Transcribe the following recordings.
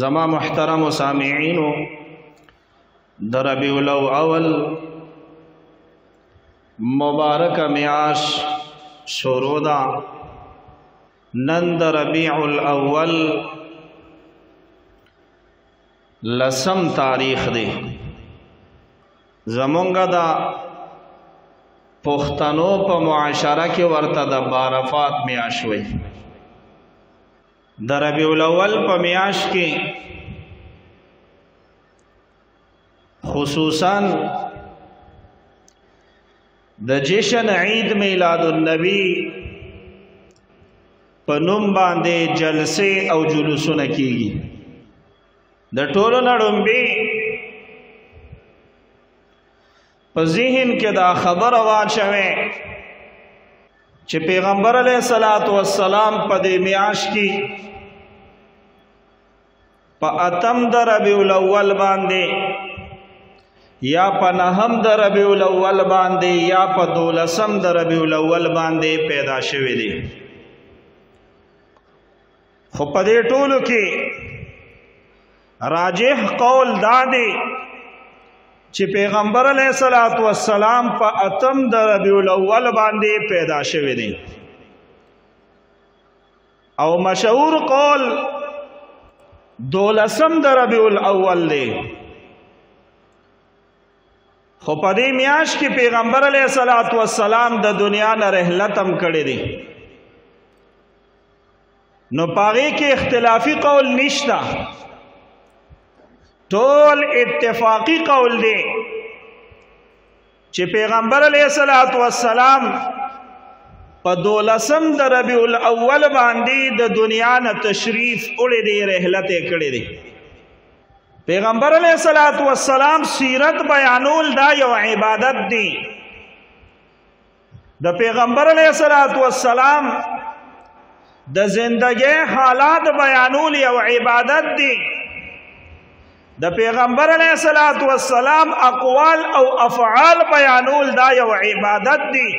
زما محترم سامعين دربي ولو اول مبارک میاش شروع دا نن د ربيع الاول لسم تاریخ دی زمونږ دا پښتنو په معاشره کې ورته د بارفات میاشوي د ربیع الاول په میاش کې خصوصا د جشن عید میلاد النبی په نوم باندې جلسه او جلوسونه کیږي د ټولو نړمبي په ذهن کې دا خبر واچوي چې پیغمبر علیه الصلاۃ والسلام په دې میاش کې په اتم د ربیع الاول باندې یا په نهم د ربیع الاول باندې یا په دولسم د ربیع الاول باندې پیدا شوی دی خو په دې ټولو کې راجح قول دا دی چې پیغمبر علیه الصلاۃ والسلام په اتم د ربیع الاول باندې پیدا شوی دی او مشهور قول دولسم د ربیع الاول دی خو په دې میاش کې پیغمبر علیه الصلاۃ والسلام د دنیا نه رحلت هم کړی دی نو پاغي کې اختلافي قول نشتا ټول اتفاقی قول دی چې پیغمبر علیه الصلاۃ والسلام په دولسم د ربیع الاول باندې د دنیا نه تشریف اړې دی رحلت کړې دی پیغمبر علیه الصلاۃ والسلام سیرت بیانول دا یو عبادت دی د پیغمبر علیه الصلاۃ والسلام د زندګۍ حالات بیانول او عبادت دي د پیغمبر علیه الصلاۃ والسلام اقوال او افعال بیانول دا یو عبادت دي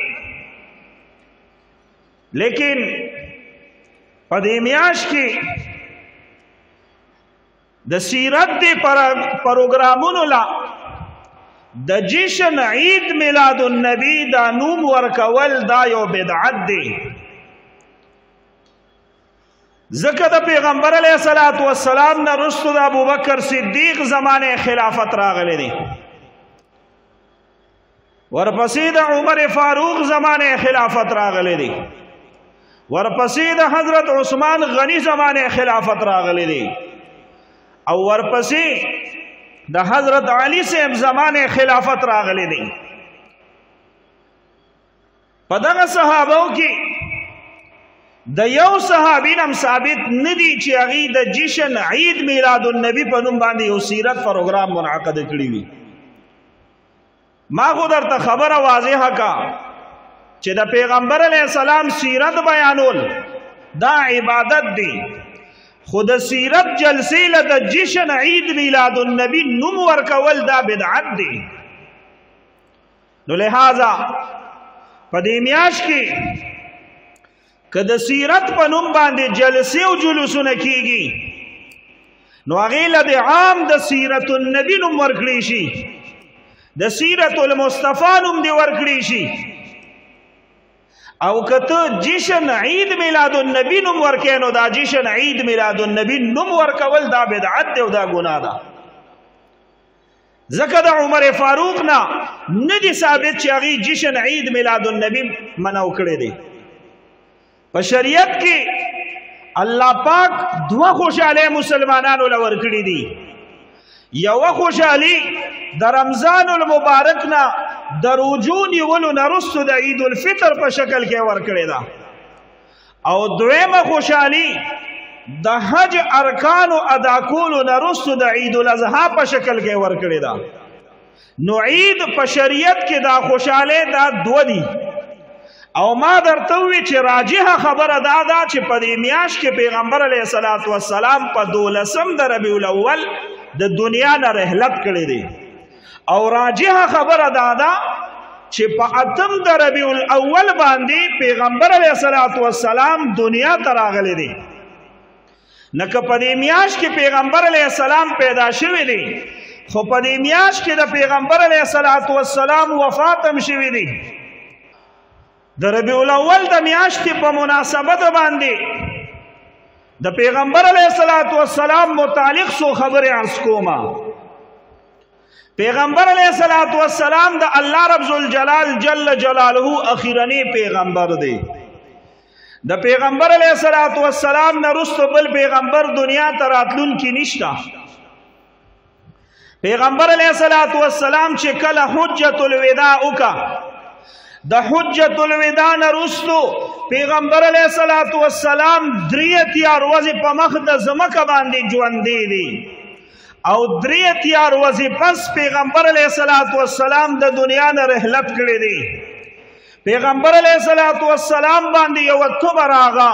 لیکن په دې میاش کې د سیرت دی پروګرامونو لا د جشن عید میلاد النبی دا نوم ورکول دا یو بدعت دی زکه د پیغمبر علیه الصلاۃ والسلام نه رسول ابوبکر صدیق زمانه خلافت راغلی دی ورپسې د عمر فاروق زمانه خلافت راغلي دي ورپسې د حضرت عثمان غنی زمانه خلافت راغلي دي او ورپسې د حضرت علی سیم زمانه خلافت راغلي دي په دغه صحابو کې د یو صحابین هم ثابت ندی چې هغه د جشن عید میلاد النبی په نوم باندې یو سیرت پروګرام منعقد کړی وي ما خو درته خبره واضحه کا چې د پیغمبر علی السلام سیرت بیانول دا عبادت دی خود سیرت جلسې له د جشن عید میلاد النبی نوم ورکول دا بدعت دی نو لہذا په دې میاش کې که د سیرت په نوم باندې جلسې او جلوسونه کیږي نو هغه له د عام د سیرت النبی نوم ورکړي شي د سیرت المصطفی نوم دی ورکړي شي او کته جشن عید میلاد النبی نوم ورکې نو دا جشن عید میلاد النبی نوم ورکول دا بدعت دی او دا ګناه ده ځکه د عمر فاروق نه نه دي ثابت چې هغه جشن عید میلاد النبی منو کړی دی په شریعت کې الله پاک دوه خوشاله مسلمانانو لور کړی دي یو خوشحالي د رمضان المبارک نه د رجوع نیولو نه رسو د عید الفطر په شکل کې ورکړی ده او دویمه خوشحالي د حج ارکانو ادا کولو نه رسو د عید الاضحی په شکل کې ورکړی دا نو عید په شریعت کې دا خوشاله دا دو دي او ما درته وی چې راجحه خبره دا ده چې په دې میاش کې پیغمبر علیه الصلاۃ والسلام په دولسم د ربیع الاول د دنیا نه رحلت کړی دی او راجح خبره دا ده چې په اتم د ربیع الاول باندې پیغمبر علیه الصلاۃ والسلام دنیا ته راغلی دی نکه په دې میاش کې پیغمبر علیه السلام پیدا شوی دی خو په دې میاش کې د پیغمبر علیه الصلاۃ والسلام وفات هم شوی دی د ربیع الاول د میاشتې په مناسبت باندې د پیغمبر علیه الصلاۃ والسلام متعلق سو خبره عرض کومه پیغمبر علیہ الصلات والسلام د الله رب ذوالجلال جل جلاله اخیرنی پیغمبر دی د پیغمبر علیہ الصلات والسلام نه رسو بل پیغمبر دنیا ته راتلون کې نشتا پیغمبر علیه الصلاۃ والسلام چې کله حجۃ الوداع وکا د حجۃ الوداع نرستو پیغمبر علیه الصلاۃ والسلام درې تیار وځي په مخ د زمکه باندې ژوند دی او درې تیار وځي پس پیغمبر علیه الصلاۃ والسلام د دنیا نه رحلت کړی دی پیغمبر علیه الصلاۃ والسلام باندې یو تبراغا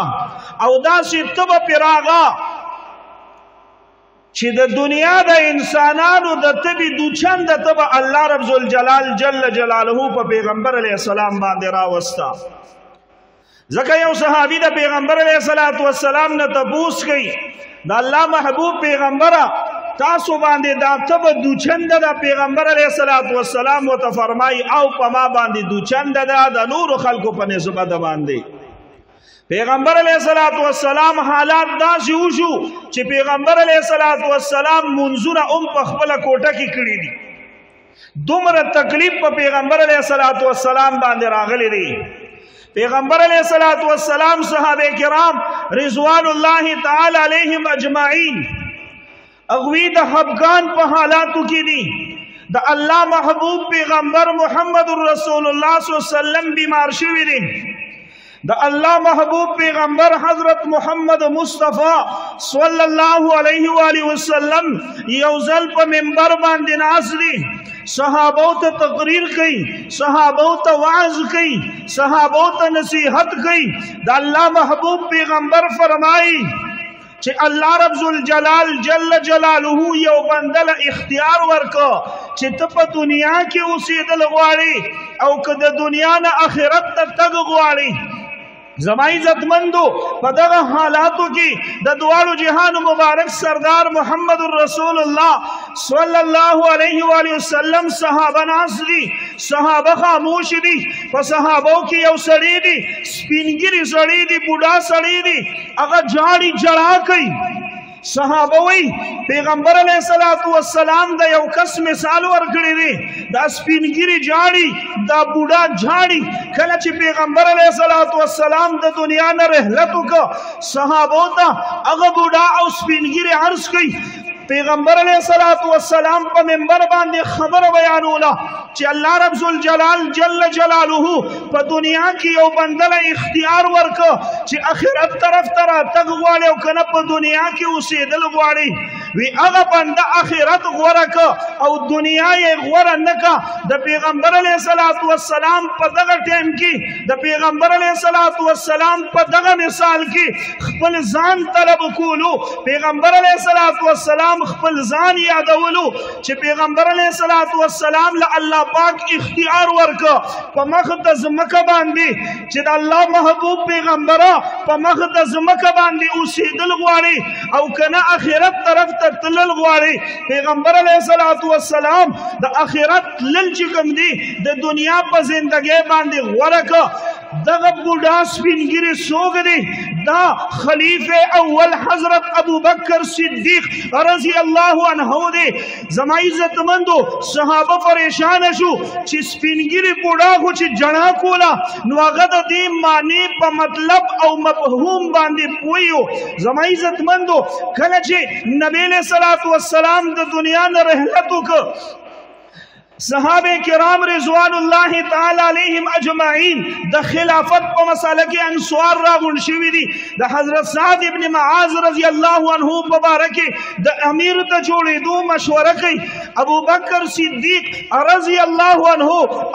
او داسې تب پراغا چې د دنیا د انسانانو د تبي دوچن د تب الله رب ذل جلال جل جلاله په پیغمبر علی السلام باندې راوستا ځکه یو صحابي د پیغمبر علی صلوات و سلام نه تپوس کوي د الله محبوب پیغمبره تاسو باندې دا تب دوچن د پیغمبر علی صلوات و سلام وت فرمای او په ما باندې دوچن د نور خلکو په نسبت باندې پیغمبر علیه الصلاۃ والسلام حالات داسې وشو چې پیغمبر علیه الصلاۃ والسلام منځونه هم په خپل کوټه کې کړی دي دومره تکلیف په پیغمبر علیه الصلاۃ والسلام باندې راغلی دی پیغمبر علیه الصلاۃ والسلام صحابه کرام رضوان الله تعالی علیهم اجمعین اغوی د خفغان په حالاتو کې دي د الله محبوب پیغمبر محمد رسول الله صلی الله علیه وسلم بیمار شوی دی د الله محبوب پیغمبر حضرت محمد مصطفی صلی الله علیه و علیه وسلم یو ځل په منبر باندې ناز دی صحابه ته تقریر کوي صحابه ته وعظ کوي صحابه ته نصیحت کوي د الله محبوب پیغمبر فرمایي چې الله رب ذوالجلال جل جلاله یو بندل اختیار ورکو چې ته په دنیا کې اوسېدل غواړي او که د دنیا نه آخرت ته تګ غواړي زما عزتمندو په دغه حالاتو کې د دوالو جهان مبارک سردار محمد رسول الله صلی الله علیه و علیه وسلم صحابه ناس دي صحابه خاموش دي په صحابو کې یو سړی دي سپینګری سړی دي بوډا سړی دي هغه جاړي جړا کوي صحابه وی پیغمبر علیه الصلاۃ والسلام د یو کس مثال ورکړی دی دا سپینګری جاړي دا بوډا جاړي کله چې پیغمبر علیه الصلاۃ والسلام د دنیا نه رحلت وکړ صحابه ته هغه بوډا او سپینګری عرض کړي پیغمبر علیه الصلاۃ والسلام په منبر باندې خبر بیانوله چې الله رب ذل جلال جل جلاله په دنیا کې یو بندل اختیار ورک چې اخرت طرف تر تګ غواړي او کنه په دنیا کې اوسېدل غواړي وی هغه بنده اخرت غورک او دنیا یې غور نکا د پیغمبر علیه الصلاۃ والسلام په دغه ټیم کې د پیغمبر علیه الصلاۃ والسلام په دغه مثال کې خپل ځان طلب کولو پیغمبر علیه الصلاۃ والسلام خپل ځان یادولو چې پیغمبر علیه الصلاۃ والسلام له الله پاک اختیار ورک په مخ د زمکه باندې چې د الله محبوب پیغمبر په مخ د زمکه باندې اوسېدل غواړي او کنه اخرت طرف ته تلل غواړي پیغمبر علیه الصلاۃ والسلام د اخرت لنچ کم دی د دنیا په زندګۍ باندې غوړه دغه بوډا سپینګری سوګ دی دا خلیفه اول حضرت ابو بکر صدیق رضی الله عنه دی زما عزت مندو صحابه پریشان شو چې سپینګری بوډا خو چې جنا کولا نو هغه د دې معنی په مطلب او مفهوم باندې پویو زما عزت مندو کله چې نبی له صلوات و سلام د دنیا نه رحلت وکړ صحابه کرام رضوان الله تعالی علیهم اجمعین د خلافت په مسله کې انصار را غون شوی دي د حضرت سعد ابن معاذ رضی الله عنه په باره کې د امیر ته جوړېدو مشوره کوي ابو بکر صدیق رضی الله عنه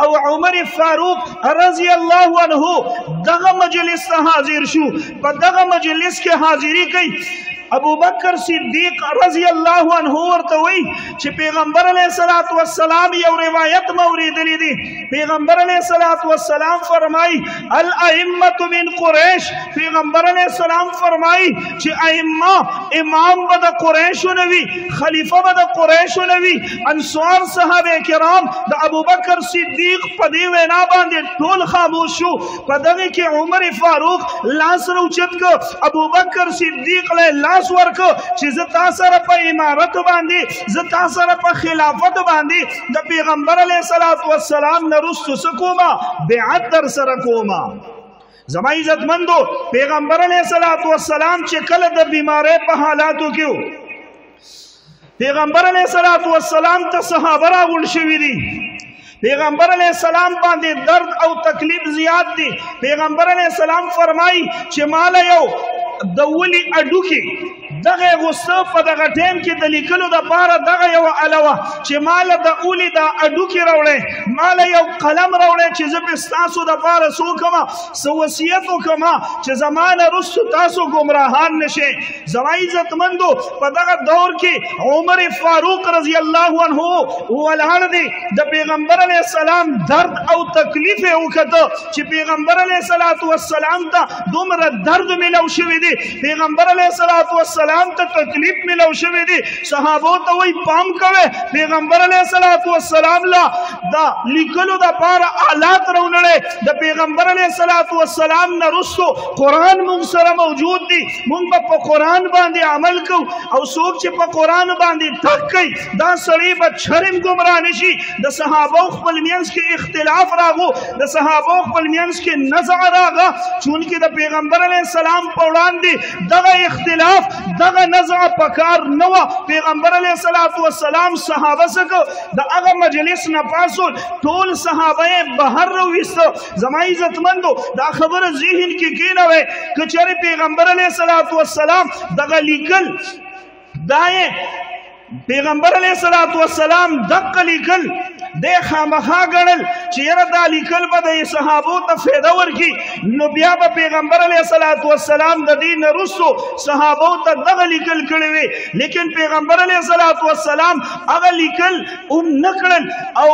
او عمر فاروق رضی الله عنه دغه مجلس ته حاضر شو په دغه مجلس کې حاضری کوي ابو بکر صدیق رضی الله عنه ورته وی چې پیغمبر علیه الصلاۃ والسلام یو روایت موریدلې دي پیغمبر علیه الصلاۃ والسلام فرمای الائمه من قریش پیغمبر علیه السلام فرمای چې ائمه امام به د قریش نه وي خلیفہ به د قریش نه وي انصار صحابه کرام د ابو بکر صدیق په دې وینا باندې ټول خاموش شو په دغه کې عمر فاروق لاس روچت کو ابو بکر صدیق له لاس ورکو چې زه تاسو سره په امارت باندې زه تاسو سره په خلافت باندې د پیغمبر علی صلوات و سلام نه رسو سکوما بیعت در سره کوما زما عزت مندو پیغمبر علی صلوات و سلام چې کله د بیمارې په حالاتو کې پیغمبر علیه الصلاۃ والسلام ته صحابه راغون شوی دي پیغمبر علیہ السلام باندې درد او تکلیف زیات دي پیغمبر علیہ السلام فرمایي چې مال یو د ولي اډو کې دغه غصه په دغه ټیم کې د لیکلو د پاره دغه یو علاوه چې مال د اولی د اډو کې راوړې مال یو قلم راوړې چې زه په تاسو د پاره سو کما سو وصیت وکما چې زمانه رسو تاسو گمراهان نشي زما عزتمندو په دغه دور کې عمر فاروق رضی الله عنه ولاړ دی د پیغمبر علی السلام درد او تکلیف یې وکړه چې پیغمبر علی صلوات و سلام ته دومره درد ملو شوی دی پیغمبر علی صلوات و سلام ته تکلیف ملو شوی دی صحابو ته وای پام کوي پیغمبر علی صلوات و سلام لا دا لیکلو د پاره آلات رونړې د پیغمبر علی صلوات و سلام نه رسو قران موږ سره موجود دی مونږ به په قران باندې عمل کو او څوک چې په قران باندې تک کوي دا سړی به چرم گمراه نشي د صحابه خپل مینس کې اختلاف راغو د صحابه خپل مینس کې نزع راغه چونکه د پیغمبر علی السلام په وړاندې دغه اختلاف دغه نزع پکار نه و پیغمبر علی السلام صحابه سره د هغه مجلس نه پاسول ټول صحابه بهر ورويست زما عزتمندو دا خبره ذهن کې کینوي کچره پیغمبر علیه الصلاۃ والسلام دغه لیکل دای پیغمبر علیه الصلاۃ والسلام دغه لیکل د خامخا غړل چې یره دا لیکل به د صحابو ته فایده ورکي نو بیا به پیغمبر علیه الصلاۃ والسلام د دین رسو صحابو ته دغه لیکل کړی وي لیکن پیغمبر علیه الصلاۃ والسلام هغه لیکل او نکړل او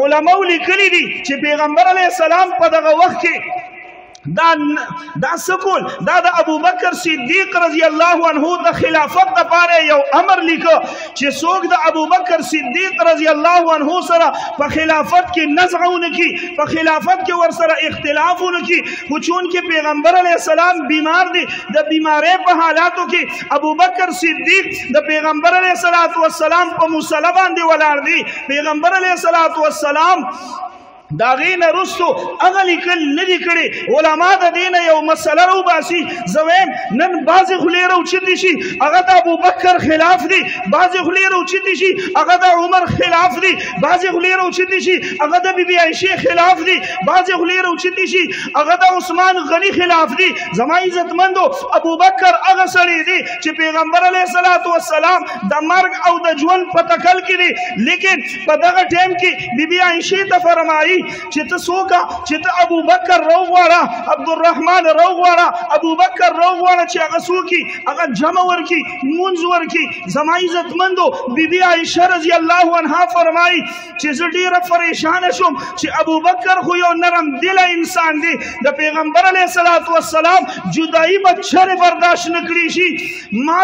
علماء لیکلي دي چې پیغمبر علی السلام په دغه وخت کې دا دا سکول دا د ابوبکر صدیق رضی الله عنه د خلافت لپاره یو امر لیکو چې څوک د ابوبکر صدیق رضی الله عنه سره په خلافت کې نزعونه کی په خلافت کې ور سره اختلافونه کی خو چون کې پیغمبر علی السلام بیمار دی د بیمارې په حالاتو کې ابو بکر صدیق د پیغمبر علیه الصلاۃ والسلام په مصلی باندې ولاړ دی پیغمبر علیه الصلاۃ والسلام دا غینه رستو هغه لیکل نه دي کړي علما د دین یو مسله رو باسي زویم نن باز خلی رو چتی شي هغه د ابو بکر خلاف دي باز خلی رو چتی شي هغه د عمر خلاف دي باز خلی رو چتی شي هغه د بیبي عائشه خلاف دي باز خلی رو چتی شي هغه د عثمان غنی خلاف دی زما عزت مندو ابو بکر هغه سړی دی چې پیغمبر علی صلوات و سلام د مرګ او د ژوند په تکل کې دی لیکن په دغه ټیم کې بیبي عائشه ته فرمایي چې ته سوکا چې ته ابو بکر روغواړه عبدالرحمن روغواړه ابو بکر روغواړه چې هغه سوکي هغه جمع ورکی منځ ورکی زما عزت مندو بیبي عائشه رضی الله عنها فرمایي چې زه ډیره پریشان شوم چې ابوبکر خو یو نرم دل انسان دی د پیغمبر علی صلوات و سلام جدائی بچره برداشت نکړي شي ما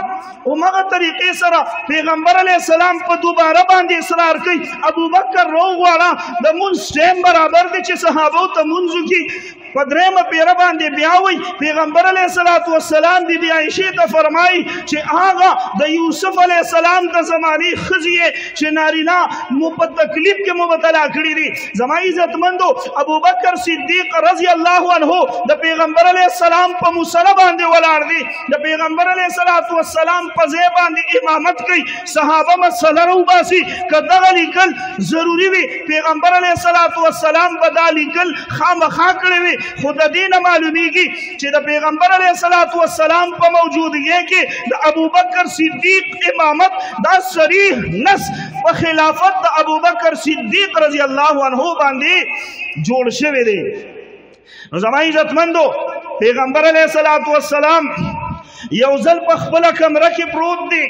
اومغه طریقې سره پیغمبر علی السلام په دوباره باندې اصرار کوي ابوبکر روغواړه د مون سټیم برابر دي چې صحابه ته منځو کې په درېمه پیره باندې بیا وی پیغمبر علیه الصلاۃ والسلام بی بی عائشه ته فرمایي چې هغه د یوسف علیه السلام د زمانی خزی چې نارینا مو په تکلیف کې مبتلا کړی دي زما عزتمندو ابوبکر صدیق رضی الله عنه د پیغمبر علیه السلام په مسله باندې ولاړ دي د پیغمبر علیه الصلاۃ والسلام په ځای باندې امامت کوي صحابه مسله رو باسي کداغه لیکل ضروری وي پیغمبر علیه الصلاۃ والسلام بدالیکل خامخا کړی وي خو د دې نه معلومیږي چې د پیغمبر علیه الصلاۃ والسلام په موجودګۍ کې د ابوبکر صدیق امامت دا صریح نس په خلافت د ابوبکر صدیق رضی الله عنه باندې جوړ شوی دی نو زما عزتمندو پیغمبر علیه الصلاۃ والسلام یو ځل په خپل کمره کې پروت دی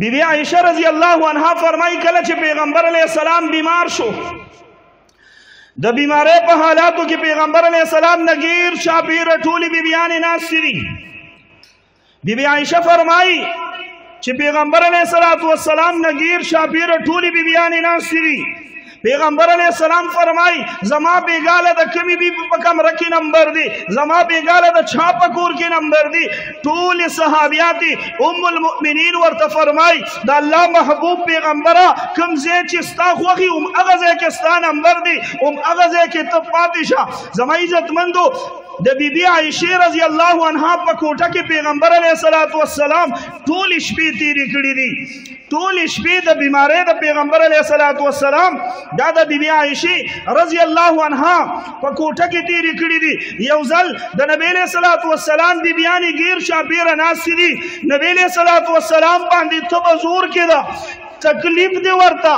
بی بی عائشه رضی الله عنها فرمایي کله چې پیغمبر علی السلام بیمار شو د بیمارۍ په حالاتو کې پیغمبر علی السلام نګیر شاپیر ټولې بیبیانې ناشې دي بیبي عائشه فرمایي چې پیغمبر علی السلام نګیر شاپیر ټولې بیبیانې ناشې دي پیغمبر علی السلام فرمای زما بیګاله د کمی بی په کمره کې نمبر دی زما بیګاله د چا په کور کې نمبر دی ټول صحابیات ام المؤمنین ورته فرمای د الله محبوب پیغمبر کم زه چې ستا خوخي ام هغه زه کې ستا نمبر دی ام هغه زه کې ته پاتې شه زما عزت مندو د بیبي عائشه رضی الله عنها په کوټه کې پیغمبر علیه السلام ټول شپې تیرې کړې دي ټول شپې د بیماری د پیغمبر علیه الصلاۃ والسلام دا د بیبي عائشه رضی الله عنها په کوټه کې تیر کړی دی یو ځل د نبی علیه الصلاۃ والسلام بیبيانی غیر شاپیر ناس دي نبی علیه الصلاۃ والسلام باندې تب زور کړه تکلیف دی ورته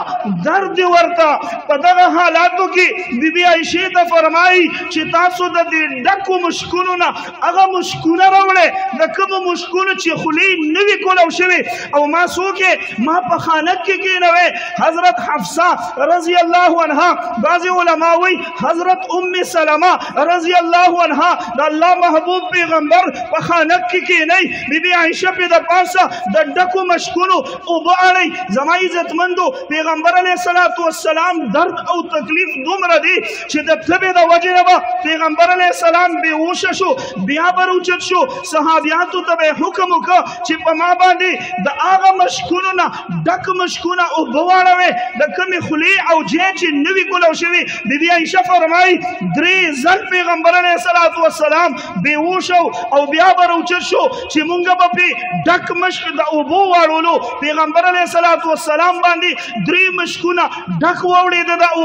درد دی ورته په دغه حالاتو کې بیبي عائشه ته فرمایي چې تاسو د دې ډکو مشکونو نه هغه مشکونه راوړې د کوم مشکونه چې خلی نه وی کول او شوی او ما سوکه ما په خانه کې کېنوي حضرت حفصه رضی الله عنها بعض علما وی حضرت ام سلمہ رضی الله عنها د الله محبوب پیغمبر په خانه کې کېني بیبي عائشه په د پاسه د ډکو مشکونو او باړی زما عزتمندو پیغمبر علیه الصلاۃ والسلام درد او تکلیف دومره دی چې د تبه د وجه نه پیغمبر علی السلام به وش شو بیا بروچت شو صحابیاتو ته به حکم وکړ چې په ما باندې د هغه مشکونو نه ډک مشکونه او بواړوي د کمی خلی او جې چې نوی کولو شوی د بیا عائشہ فرمای درې ځل پیغمبر علی السلام به وش او بیا بروچت شو چې مونږ به په ډک مشک د او بواړولو پیغمبر علی السلام باندې درې مشکونه ډک وړي د او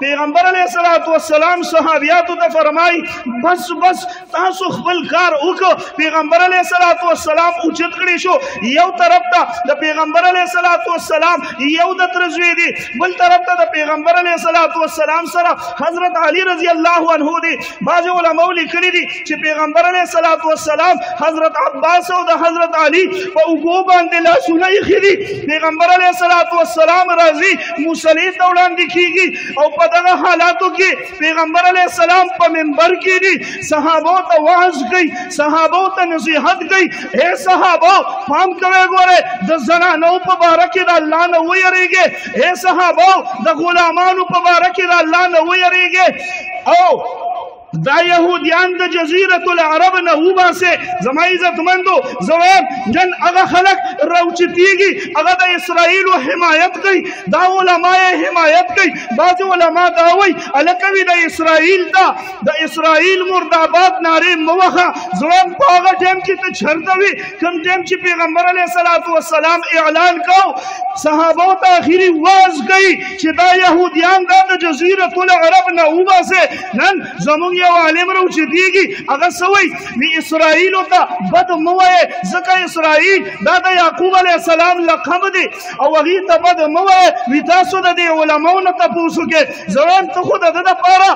پیغمبر علیه الصلاۃ والسلام صحابیاتو ته فرمای بس بس تاسو خپل کار وکړه پیغمبر علیه الصلاۃ والسلام اوچت کړی شو یو طرف ته د پیغمبر علیه الصلاۃ والسلام یو د ترزوی دی بل طرف ته د پیغمبر علیه الصلاۃ والسلام سره حضرت علی رضی الله عنه دی بعض علماء لیکلي دي چې پیغمبر علیه الصلاۃ والسلام حضرت عباس او د حضرت علي په وګو باندې لاسونه یې خېدي پیغمبر علیه الصلاۃ والسلام راضي مصلی ته وړاندې کیږي او په دغه حالاتو کې پیغمبر علیه السلام په منبر کې دي صحابه ته وعظ کوي صحابه ته نصيحت کوي اے صحابه پام کوئ ګوره د زنانو په باره کې د الله نه ویریږي اے صحابه د غلامانو په باره کې د الله نه ویریږي او دا يهوديان د جزيره العرب نه وباسه زما عزت مندو زویم جن هغه خلق روچتيږي هغه د اسرائيل حمایت کوي دا علما حمایت کوي بعض علما دا وایي الکوي د اسرائيل دا د اسرائيل مرداباد ناره موخه زویم په هغه ټیم کې ته چرته وي کم ټیم چې پیغمبر علیه الصلاۃ والسلام اعلان کو صحابه ته اخیری واز کوي چې دا يهوديان دا د جزيره العرب نه وباسه نن زموږ یو عالم راو چې دیږي هغه سوي وی اسرائیل ته بد موه ځکه اسرائیل دا د یعقوب علیه السلام لقب دی او هغه ته بد مو وای وی تاسو د دې علماو نه تاسو کې زویم ته خود د لپاره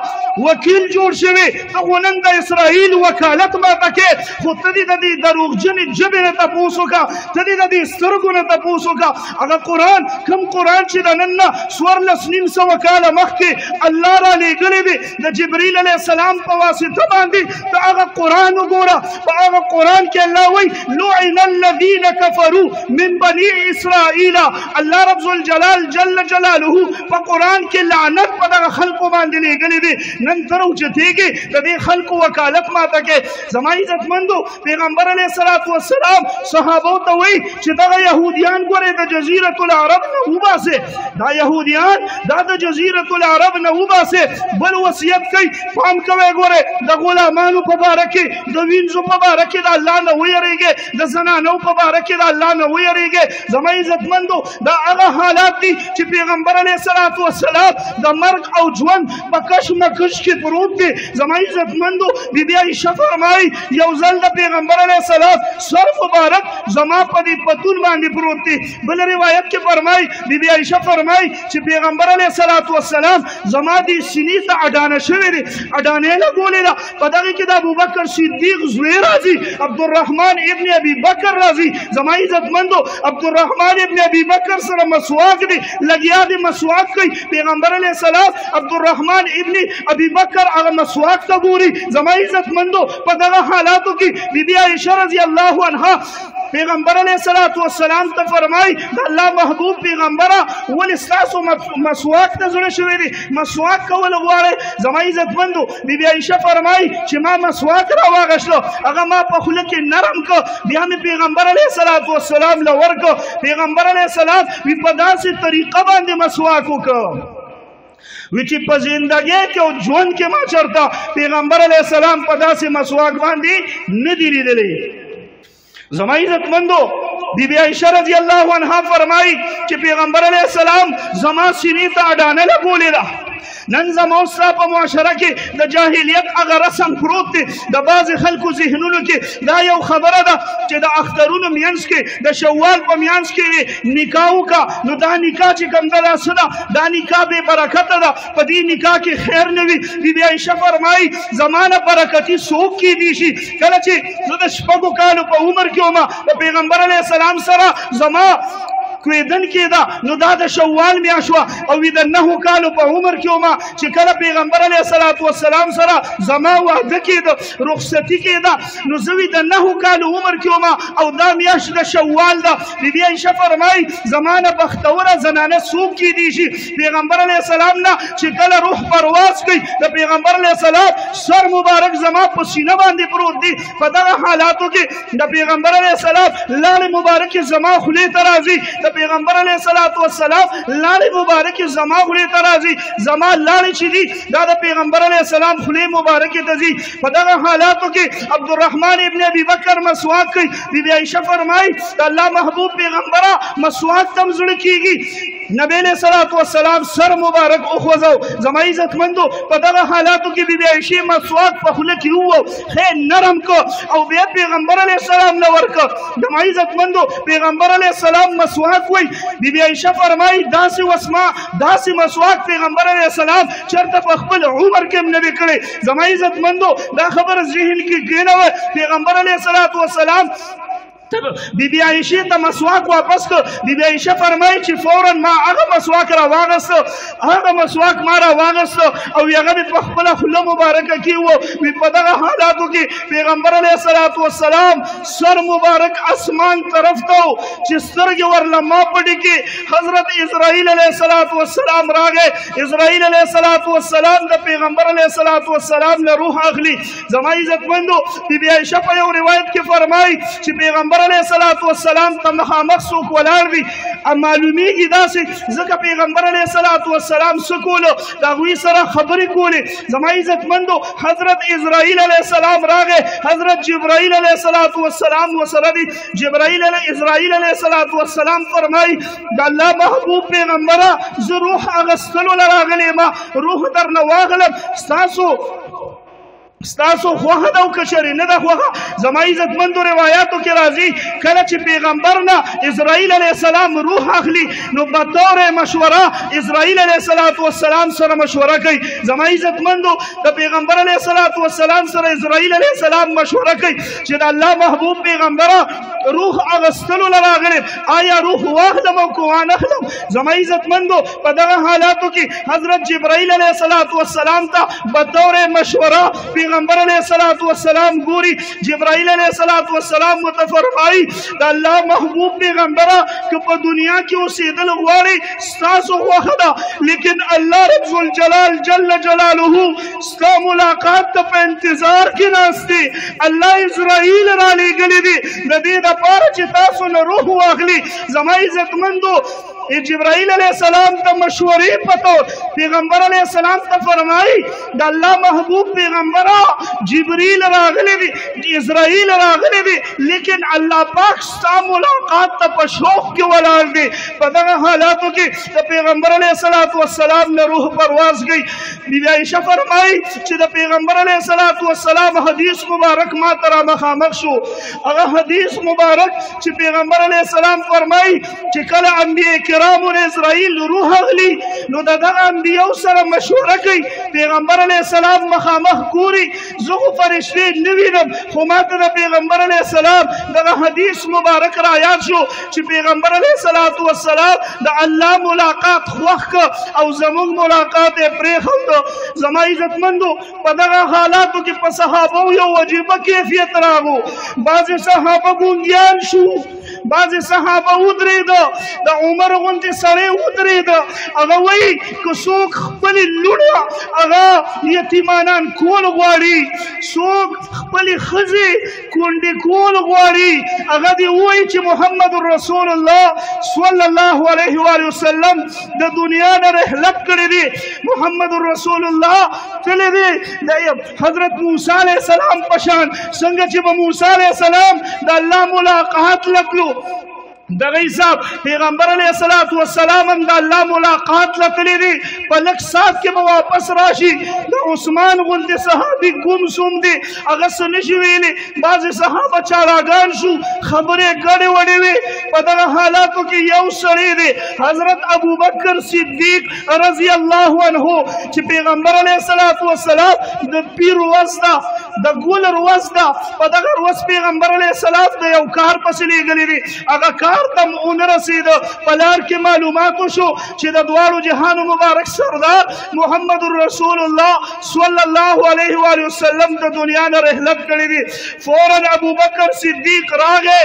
وکیل جوړ شوی ته غونن د اسرائیل وکالت ما پکې خو ته دې د دې دروغجن جبه نه تاسو کا ته دې د دې سترګو نه تاسو کا هغه قران کم قران چې د نن سور لس نیم سو کاله مخکې الله را لېګلې د جبريل عليه السلام په واسطه باندې د هغه قران وګوره په هغه قران کې الله وای لعن الذين كفروا من بني اسرائيل الله رب ذل جلال جل جلاله په قران کې لعنت په دغه خلکو باندې لګلې دي نن تر اوچتهږي د دې خلکو وکالت ماته کې زما عزتمندو پیغمبر علیه الصلاۃ والسلام صحابه ته وایي چې دغه يهوديان ګوره د جزيره العرب نه وباسه دا يهوديان دا د جزيره العرب نه وباسه بل وصیت کوي پام کوي ګوره د غلامانو په باره کې د وینځو په باره کې د الله نه ویریږي د زنانو په باره کې د الله نه ویریږي زما عزتمندو دا هغه حالات دي چې پیغمبر علیه الصلاۃ والسلام د مرګ او ژوند په کشمکش کې پروت دي زما عزتمندو بیا یې شفرمای یو ځل د پیغمبر علیه السلام سر مبارک زما په دې پتون باندې پروت دی بل روایت کې فرمای بی بی عائشه فرمای چې پیغمبر علیه الصلاۃ والسلام زما دې سینې ته اډانه شوې دي اډانه له ګولې دا په دغه کې د ابوبکر صدیق زوی راځي عبدالرحمن ابن ابي بکر راځي زما عزتمندو عبدالرحمن ابن ابي بکر سره مسواک دی لګیا دی مسواک کوي پیغمبر علیه السلام عبدالرحمن ابن ابي بکر هغه مسواک ته ګوري زما عزت مندو په دغه حالاتو کې بيبي عائشه رضی الله عنها پیغمبر علیه الصلاۃ والسلام ته فرمای د الله محبوب پیغمبر ول استاسو مسواک ته زړه شوی دی مسواک کول غواړي زما عزت مندو بيبي عائشه فرمای چې ما مسواک را واغشلو هغه ما په خوله کې نرم کو بیا مې پیغمبر علیه الصلاۃ والسلام لور کو پیغمبر علیه السلام په داسې طریقه باندې مسواک وکړ وی چې په زندګۍ کې او ژوند کې ما چرته پیغمبر علی السلام په داسې مسواک باندې نه دی لیدلی زما عزت مندو بی بی عائشہ رضی اللہ عنہ فرمائی کہ پیغمبر علیہ السلام زما سینې ته اډانه لګولې ده نن زمو سره په معاشره کې د جاهلیت هغه رسم پروت دی د بعض خلکو ذهنونو کې دا یو خبره ده چې د اخترونو میانس کې د شوال په میانس کې نکاح وکا نو دا نکاح چې کوم دا سره دا نکاح به برکت ده په دې نکاح کې خیر نه وي بي بي عائشه فرمایي زمانہ برکتی سوق کې دي شي کله چې زه د شپږو کالو په عمر کې ومه د پیغمبر علی السلام سره زما کویدن کې دا نو دا د شوال میا شو او د نه کالو په عمر کې ما چې کله پیغمبر علیه الصلاۃ والسلام سره زما وعده کې دا رخصتی کې دا نو زوی د نه کال عمر کې وم او دا میاشت د شوال ده بیبي عائشه فرمایي زمانه بختوره زنانه څوک کې دي شي پیغمبر علی السلام نه چې کله روح پرواز کوي د پیغمبر علی السلام سر مبارک زما په سینه باندې پروت دی په دغه حالاتو کې د پیغمبر علی السلام لاړې مبارک زما خلی ته راځي د پیغمبر علی السلام لاړې مبارک زما خلی ته راځي زما لاړې چې دي دا د پیغمبر علی السلام خلی مبارک ته ځي په دغه حالاتو کې عبدالرحمن ابن ابي بکر مسواک کوي بي عائشه فرمایي د الله محبوب پیغمبره مسواک تم زړه کیږي نبی له صلوات و سلام سر مبارک او خوځو زما عزتمندو په دغه حالاتو کې بي عائشه مسواک په خله کې وو خې نرم کو او بیا پیغمبر علی السلام له ورک د ما عزتمندو پیغمبر علی السلام مسواک وای بي عائشه فرمایي داسې وسما داسې مسواک پیغمبر علی السلام چرته په خپل عمر کې نبی کړي زما عزت مندو دا خبر ذهن کې کېنه وای پیغمبر علیه الصلاۃ والسلام بیبي عائشه ته مسواک واپس کړ بیبي عائشه فرمایي چې فورا ما هغه مسواک را واغست هغه مسواک ما را واغست او هغه په خپل خله مبارکه کې وو په دغه حالاتو کې پیغمبر علیه الصلاۃ والسلام سر مبارک اسمان طرف ته چې سترګې ورله ما پټې کې حضرت اسرائیل علیه الصلاۃ والسلام راغې اسرائیل علیه الصلاۃ والسلام د پیغمبر علیه الصلاۃ والسلام له روح اخلي زما عزت مندو بی عائشہ په یو روایت کې فرمایي چې پیغمبر علیه الصلاۃ والسلام ته مخامخ څوک ولاړ وي معلومیږي داسې ځکه پیغمبر علیه الصلاۃ والسلام سکولو داغوی سره خبرې کولې زما عزتمندو حضرت اسرائیل علیه السلام راغې حضرت جبرائیل علیه الصلاۃ والسلام وسره دی جبرائیل علیه اسرائیل علیه الصلاۃ والسلام فرمای د الله محبوب پیغمبره زه روح اغستلو لراغلې ما روح درنه واغلم تاسو ستاسو خوخه دا کشرې نه دا خوخه زما عزت مند روایتو کې راځي کله چې پیغمبر نه اسرائیل علی السلام روح اخلي نو په تور مشوره اسرائیل علی السلام سره مشوره کوي زما عزت مند د پیغمبر علی السلام سره اسرائیل علی السلام مشوره کوي چې د الله محبوب پیغمبر روح اغستلو لراغله آیا روح واخلم او کو اخلم زما عزت مند په دغه حالاتو کې حضرت جبرائیل علیه الصلاۃ والسلام ته په دور مشوره پیغمبر علیه الصلاۃ والسلام ګوري جبرائیل علیه الصلاۃ والسلام متفرمای د الله محبوب پیغمبر که په دنیا کې اوسېدل غواړي تاسو خوخه ده لیکن الله رب الجلال جل جلاله ستا ملاقات ته په انتظار کې ناشته الله اسرائیل را لېګلې دي د دې د پاره چې تاسو له روح واخلي زما عزتمندو جبرائیل علیہ السلام ته مشورې پتو پیغمبر علیہ السلام ته فرمایي د الله محبوب پیغمبر جبرائیل راغلی دی اسرائیل راغلی دی لیکن الله پاک ستا ملاقات ته په شوق کې ولاړ دی په دغه حالاتو کې د پیغمبر علیہ الصلوۃ والسلام نه روح پرواز گئی بی عائشہ فرمایي چې د پیغمبر علیہ الصلوۃ والسلام حدیث مبارک ما ترا مخامخ شو هغه حدیث مبارک چې پیغمبر علی السلام فرمای چې کله انبیای کرام او اسرائیل روح غلی نو د دغه انبیو سره مشوره کوي پیغمبر علی السلام مخامخ ګوري زه خو فرشته نه وینم خو ما ته د پیغمبر علی السلام دغه حدیث مبارک را یاد شو چې پیغمبر علی صلوات و سلام د الله ملاقات خوخ او زموږ ملاقات پرې خوند زما عزتمندو په دغه حالاتو کې په صحابه یو عجیبه کیفیت راغو بعضې صحابه ګونګیان شو بعضې صحابه ودرېده د عمر غوندې سړی ودرېده هغه وایي که څوک خپلې لوڼه هغه یتیمانان کول غواړي څوک خپلې ښځې کونډې کول غواړي هغه دی وایي چې محمد رسول الله صلی الله علیه و علیه وسلم د دنیا نه رحلت کړی دی محمد رسول الله تللی دی د حضرت موسی علیه السلام پشان څنګه چې موسی علیه السلام د الله ملاقات لکلو دغه حساب پیغمبر علیه الصلاۃ والسلام هم د الله ملاقات لتلی دی په لک سات کې به واپس راشي د عثمان غوندې صحابي کوم سوم دی هغه څه نشي ویلي بعضې صحابه چاړاګان شو خبرې ګډې وډې وې په دغه حالاتو کې یو سړی دی حضرت ابوبکر صدیق رضی الله عنه چې پیغمبر علیه الصلاۃ والسلام د پیر وستا د ګولر وستا په دغه ورځ پیغمبر علیه السلام د یو کار پسې لېږلی دی هغه کار ته هم ونه رسېد په لار کې معلومات وشو چې د دواړو جهانو مبارک سردار محمد رسول الله صلی الله علیه و آله وسلم د دنیا نه رحلت کړی دی فورا ابوبکر صدیق راغی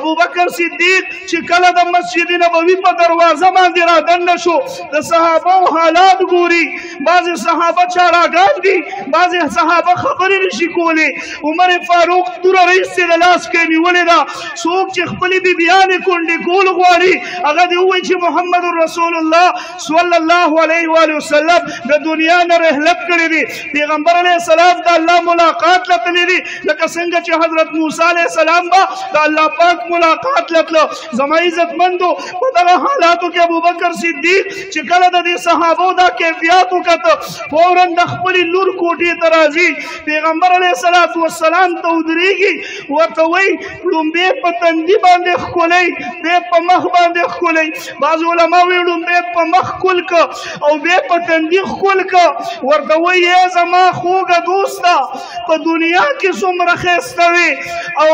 ابوبکر صدیق چې کله د مسجد نبوي په دروازه باندې را دننه شو د صحابه حالات ګوري بعضې صحابه چاړاګان دي بعضې صحابه خبرې نشي کولی عمر فاروق توره رئیس یې د لاس کې نیولې ده څوک چې خپلې بیبیانې کونډې کول غواړي هغه دې ووایي چې محمد رسول الله صلی الله علیه و وسلم د دنیا نه رحلت کړی دی پیغمبر علیه السلام د الله ملاقات لتلی دی لکه څنګه چې حضرت موسی علیه السلام به د الله پاک ملاقات لتلو زما عزتمندو په دغه حالاتو کې ابوبکر صدیق چې کله د دې صحابو دا کیفیت وکړ فورا د خپل لور کوټې ته راځي پیغمبر علیه الصلاۃ والسلام ته ودرېږي ورته وایي لومبه په تندي باندې خولې به په مخ باندې خولې بعض علما وی لومبه په مخ کول ک او به په تندي خول ک ورته وایي زما خوګه دوستا په دنیا کې څومره خسته وي او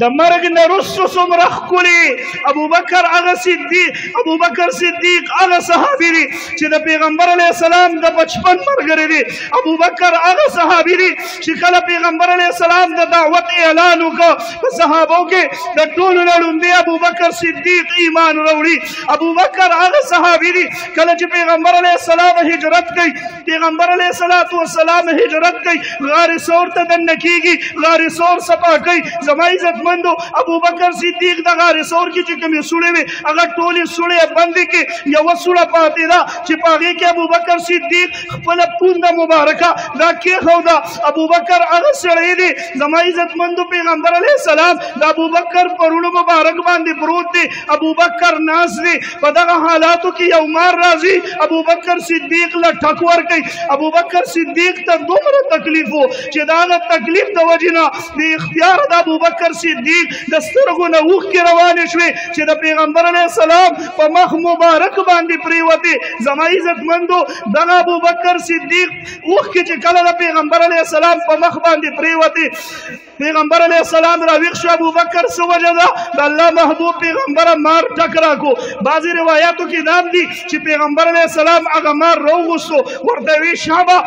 د مرګ نه رسو څومره ښکلي ابوبکر هغه صدیق ابوبکر صدیق هغه صحابي دی چې د پیغمبر علی السلام د بچپن مرګري دی ابوبکر هغه صحابي دی چې کله پیغمبر علی السلام د دعوت اعلان وکړ په صحابو کې د ټولو نه لومبي ابوبکر صدیق ایمان وروړي ابوبکر هغه صحابي دی کله چې پیغمبر علی السلام هجرت کوي پیغمبر علیه الصلاۃ والسلام هجرت کوي غار سور ته دنه کیږي غار سور صفا کوي زما عزت مندو ابوبکر صدیق د غار سور کې چې کومې سولې وي هغه ټولې سولې بندې کې یو سوله پاتې ده چې پاغه کې ابوبکر صدیق خپل پوند مبارکه دا کې خو دا ابوبکر هغه سړی دی زما عزت مندو پیغمبر علیه السلام د ابوبکر پرونو مبارک باندې پروت دی ابوبکر ناز دی په دغه حالاتو کې یو مار راځي ابوبکر صدیق له ټک ورکړي ابوبکر صدیق ته دومره تکلیف وو چې دا د تکلیف د وجې نه د اختیار د ابوبکر صدیق د سترګو نه اوښکې روانې شوې چې د پیغمبر علیه السلام په مخ مبارک باندې پریوتې زما عزتمندو دغه ابوبکر صدیق اوښکې چې کله د پیغمبر علیه السلام په مخ باندې پریوتې پیغمبر علیہ السلام را ویخ شو ابو بکر سو وجه دا د الله محبوب پیغمبر مار ټکرا کو بعضی روایتو کې دام دي چې پیغمبر علیہ السلام هغه مار روغوسو ورته وی شابه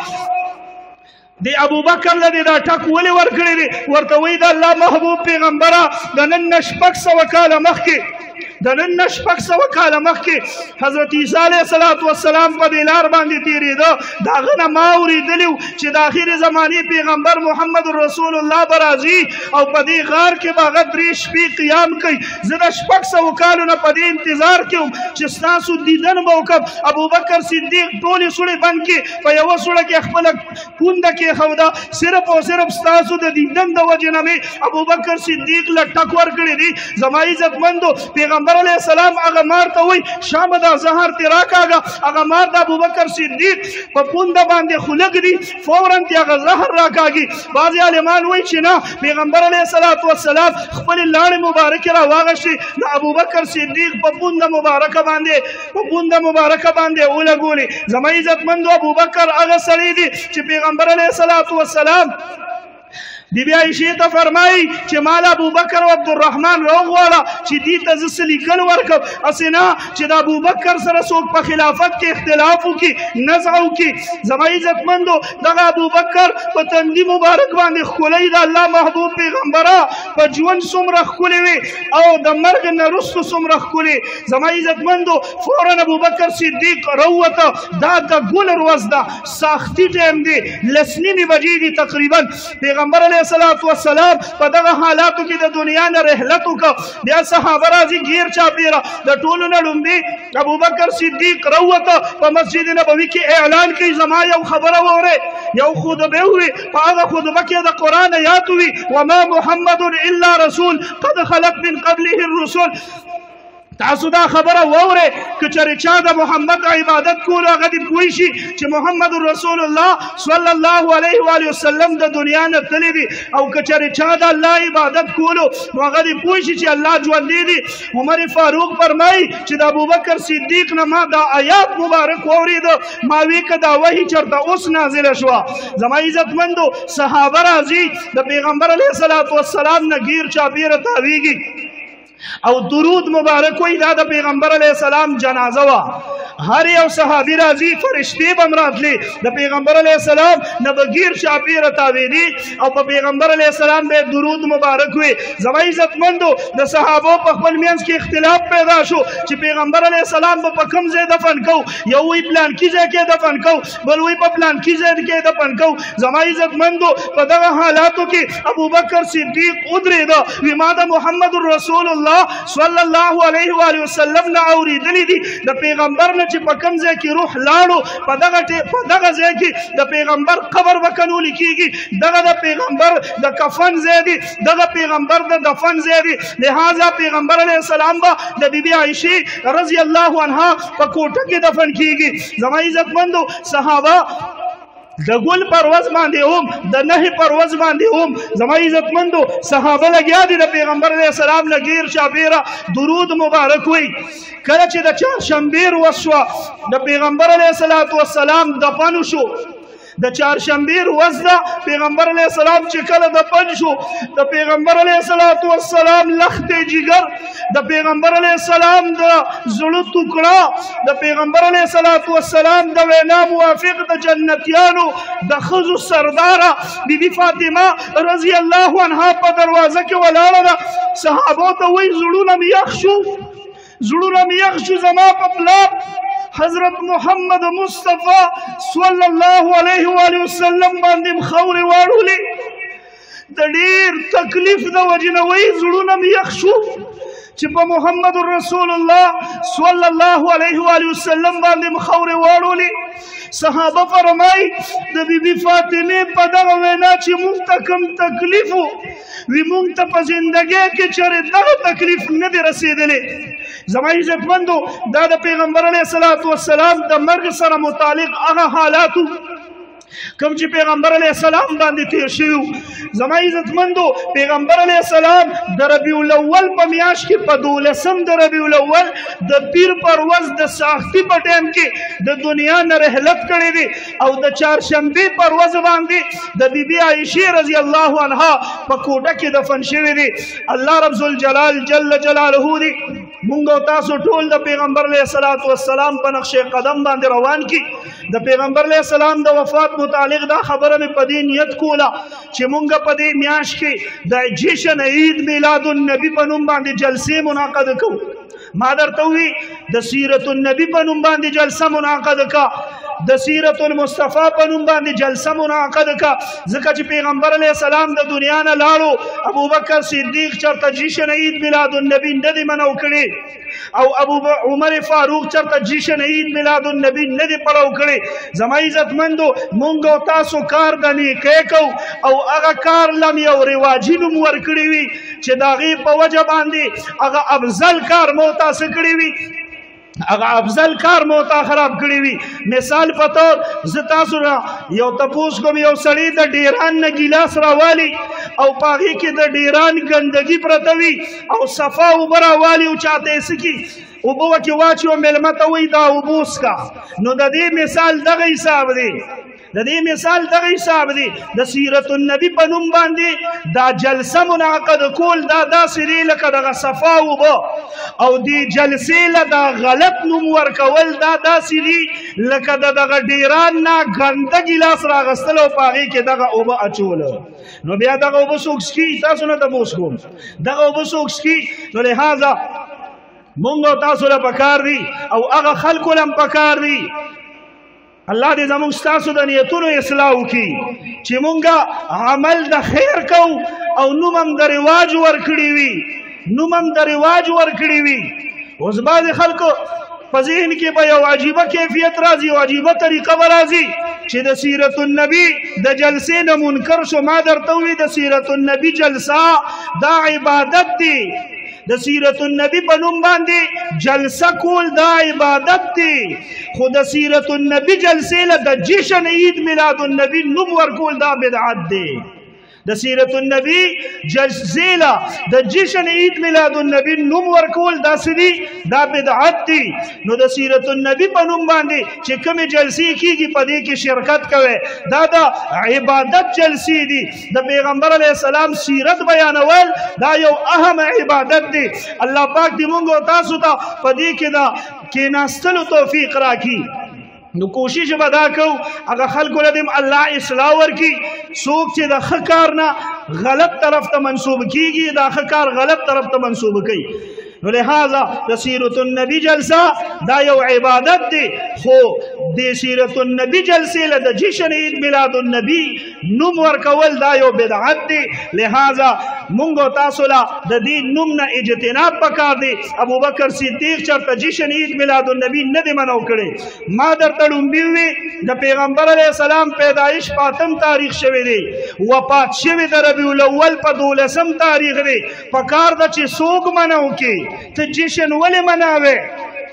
د ابو بکر لدی دا ټک ولې ورکړی دی ورته وی دا الله محبوب پیغمبره د نن نشپک سو کال مخکې د نن نه شپږ سوه کاله مخکې حضرت عیسی علیه صلات وسلام په دې لار باندې تېرېده د هغه نه ما اورېدلي وو چې د آخرې زمانې پیغمبر محمد رسول الله به راځي او په دې غار کې به هغه درې شپې قیام کوي زه د شپږ سوه کالو نه په دې انتظار کې وم چې ستاسو دیدن به وکړم ابوبکر صدیق ټولې سوړې بند کې په یوه سوړه کې خپله پوند کې خودا صرف او صرف تاسو د دیندن د وجه نه مې ابوبکر صدیق له ټک ور کړی دی زما عزت مندو پیغمبر علی السلام هغه مار ته وای شام دا زهر تی راکاګه هغه مار د ابوبکر صدیق په پوند باندې خلق دی فورا تی هغه زهر راکاږي بعضی عالمان وای چې نه پیغمبر علی صلوات و سلام خپل لاړ مبارک را واغشي د ابوبکر صدیق په پوند مبارک باندې په پوند مبارکه باندې ولګولې زما عزتمند ابوبکر هغه سړی دی چې پیغمبر علیه الصلاۃ والسلام بی بی عائشہ ته فرمایي چې مال ابو بکر او عبد الرحمن روغواړه چې دې ته زس لیکل ورکب اسینا چې د ابو بکر سره څوک په خلافت کې اختلاف وکي نزع وکي زما عزت مندو دغه ابو بکر په تندي مبارک باندې خولې د الله محبوب پیغمبره په ژوند څومره خولې وي او د مرګ نه رسو څومره خولې زما عزت مندو فورا ابو بکر صدیق روته دا د ګل روز دا ساختي ټیم دی لسنیمه بجې دی تقریبا پیغمبر علیه الصلاۃ والسلام په دغه حالاتو کې د دنیا نه رحلت وکړ بیا صحابه راځي غیر چا پیرا د ټولو نه لومبي ابو بکر صدیق روته په مسجد نبوي کې اعلان کوي زما یو خبره وره یو خطبه وي په هغه خطبه کې د قران آیات وي وما محمد الا رسول قد خلق من قبله الرسل تاسو دا خبره ووره کچره چا د محمد عبادت کول هغه دی پوي شي چې محمد رسول الله صلی الله علیه و علیه وسلم د دنیا نه تللی دی او کچره چا د الله عبادت کول هغه دی پوي شي چې الله ژوند دی عمر فاروق فرمای چې د ابوبکر صدیق نه ما دا آیات مبارک اورید ما وی کدا وਹੀ چرته اوس نازل شو زما عزت مندو صحابه راضي د پیغمبر علیه الصلاۃ والسلام نه غیر چا پیر تاویږي او درود مبارک وای دا د پیغمبر علی السلام جنازه وا هر یو صحابي راځي فرشتي بم راتلي د پیغمبر علی السلام نه بغیر شاپیر تاویدي او په پیغمبر علی السلام به درود مبارک وي زما عزتمندو د صحابو په خپل مینس کې اختلاف پیدا شو چې پیغمبر علی السلام په کوم ځای دفن کو یو وی پلان کې ځای کې دفن کو بل وی په پلان کې ځای کې د پنکو زما عزت مندو په دغه حالاتو کې ابوبکر صدیق ادرې دا وما د محمد رسول الله صلی الله علیه و علیه وسلم نه اوریدلې دي د پیغمبر نه چې په کوم ځای کې روح لاړو په دغه په دغه ځای کې د پیغمبر قبر وکنو لیکيږي دغه د پیغمبر د کفن ځای دی دغه پیغمبر د دفن ځای دی لہذا پیغمبر علیه السلام با د بیبي عائشه رضی الله عنها په کوټه کې دفن کیږي زما عزت مندو صحابه د ګل پر ورځ باندې هم د نه پر ورځ باندې هم زما عزتمندو صحابه لګیا دي د پیغمبر علیه السلام نه غیر شابیره درود مبارک وي کله چې د چهارشنبې ورځ شوه د پیغمبر علیه السلام دفن شو د چهارشنبې ورځ ده پیغمبر علی السلام چې کله د پنځ شو د پیغمبر علی السلام لخته جګر د پیغمبر علی السلام د زړه ټوکړه د پیغمبر علی السلام د وینا موافق د جنتیانو د خزو سردار بیبي فاطمه رضی الله عنها په دروازه کې ولاړه ده صحابه ته وایي زړونه مې یخ شو زړونه مې یخ شو زما په پلار حضرت محمد مصطفی صلی الله علیه و علیه وسلم باندې خورې واړولې د ډیر تکلیف د وجنه وای زړونه مې یخ شو چې په محمد رسول الله صلی الله علیه و علیه وسلم باندې مخورې واړولې صحابه فرمای د بیبي فاطمه په دغه وینا چې مونږ ته کوم تکلیف وی مونږ ته په زندګۍ کې چېرې دغه تکلیف نه دی رسېدلی زما عزتمندو دا د پیغمبر علیه الصلاة والسلام د مرګ سره متعلق هغه حالاتو کوم چې پیغمبر علی السلام باندې تیر شوی زما عزتمندو پیغمبر علی السلام د ربیع الاول په میاش کې په دولسم د ربیع الاول د پیر پر ورځ د ساختی په ټیم کې د دنیا نه رحلت کړی دی او د چهارشنبه پر ورځ باندې د بیبي عائشه رضی الله عنها په کوټه کې دفن شوې دي الله رب ذل جلال جل جلاله دې مونږ تاسو ټول د پیغمبر علیه الصلاۃ والسلام په نقش قدم باندې روان کی د پیغمبر علیه السلام د وفات متعلق دا خبره مې په دې نیت کوله چې مونږ په دې میاش کې د جشن عید میلاد النبی په نوم باندې جلسې منعقد کوو ما درته وی د سیرت النبی په نوم باندې جلسه منعقد کا د سیرت المصطفی په نوم باندې جلسه منعقد کا ځکه چې پیغمبر علی السلام د دنیا نه لاړو ابوبکر صدیق چرته جشن عید میلاد النبی نه دی منو کړي او ابو عمر فاروق چرته جشن عید میلاد النبی نه دی پړو کړي زما عزتمندو مونږ تاسو کار د نیکه کو او هغه کار لم یو رواجی نوم ور کړی وی چې داغي په وجه باندې هغه افضل کار مو تاسو کړی وي هغه افضل کار مو تا خراب کړی وي مثال په تور ز تاسو را یو تپوس کوم یو سړی د ډیران نه ګلاس راوالی او پاغي کې د ډیران ګندګي پرتوي او صفا وبرا والی او چاته سکی وبو کې واچو ملمت وي دا وبوس کا نو د دې مثال دغه حساب دی د دې مثال دغه حساب دی د سیرت النبی په نوم باندې دا جلسه منعقد کول دا داسې دی لکه دغه صفا وبو او دی جلسې له دا غلط نوم ورکول دا داسې دی لکه د دغه ډیران نه ګنده ګلاس راغستل او پاغي کې دغه اوبه اچول نو بیا دغه اوبه سوک سکی تاسو نه د بوس کوم دغه اوبه سوک سکی نو لہذا مونږ تاسو له پکار دی او هغه خلکو لم پکار دی الله دې زموږ ستاسو د نیتونو اصلاح وکړي چې مونږه عمل د خیر کو او نوم هم د رواج ورکړي وي نوم هم د رواج ورکړي وي اوس بعض خلکو په ذهن کې به یو عجیبه کیفیت راځي او عجیبه طریقه به راځي چې د سیرت النبی د جلسې نه منکر شو ما درته وی د سیرت النبی جلسه دا عبادت دی د سیرت النبی په نوم باندې جلسه کول دا عبادت دی خو د سیرت النبی جلسې له د جشن عید میلاد النبی نوم ورکول دا بدعت دی د سیرت النبی جلسې له د جشن عید میلاد النبی نوم ورکول دا سړي دا بدعت دی نو د سیرت النبی په نوم باندې چې کومه جلسې کیږي په دې کې شرکت کوي دا د عبادت جلسې دي د پیغمبر علی السلام سیرت بیانول دا یو اهم عبادت دی الله پاک دې موږ او تاسو ته په دې کې دا کې ناستلو توفیق راکړي نو کوشش به دا کو هغه خلکو له دې الله اصلاح ورکي څوک چې د ښه کار نه غلط طرف ته منسوب کیږي دا ښه کار غلط طرف ته منسوب کوي نو لہذا د سیرت النبی جلسه دا یو عبادت دی خو د سیرت النبی جلسه له د جشن عید میلاد النبی نوم ورکول دا یو بدعت دی لہذا مونږ تاسو لا د دې نوم نه اجتناب پکار دی ابو بکر صدیق چرته جشن عید میلاد النبی نه دی منو کړي ما درته لومبي وی د پیغمبر علی السلام پیدایش پاتم تاریخ شوی دی وفات شوی د ربیع الاول په 12 تاریخ دی پکار د چې سوګ منو کې ته جشن ولې مناوي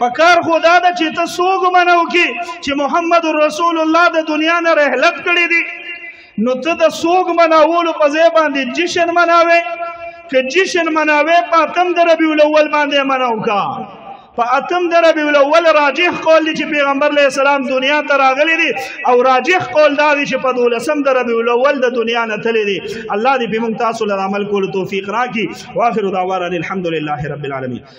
پکار خدا د چې ته سوګ منو کې چې محمد رسول الله د دنیا نه رحلت کړی دی نو ته د سوګ مناولو په ځای باندې جشن مناوي که جشن مناوي پاتم د ربيع الاول باندې مناو کا په اتم در ربیع الاول راجح قول دی چې پیغمبر علیه السلام دنیا ته راغلی دی او راجح قول دا دی چې په دولسم در ربیع الاول د دنیا نه تللی دی الله دې په موږ تاسو لپاره عمل کولو توفیق راکړي واخر دعوانا الحمدلله رب العالمین